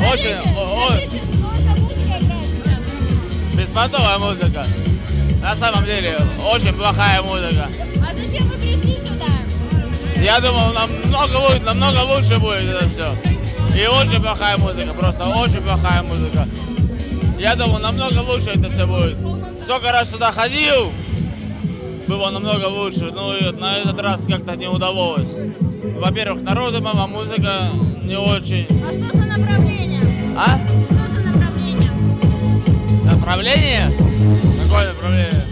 Очень, о- беспонтовая музыка. На самом деле, очень плохая музыка. А зачем вы пришли сюда? Я думал, намного, лу- намного лучше будет это все. И очень плохая музыка, просто очень плохая музыка. Я думал, намного лучше это все будет. Сколько раз сюда ходил, было намного лучше. Ну и на этот раз как-то не удалось. Во-первых, народу мало, музыка не очень. А что за направление? А? Что за направление? Направление? Какое направление?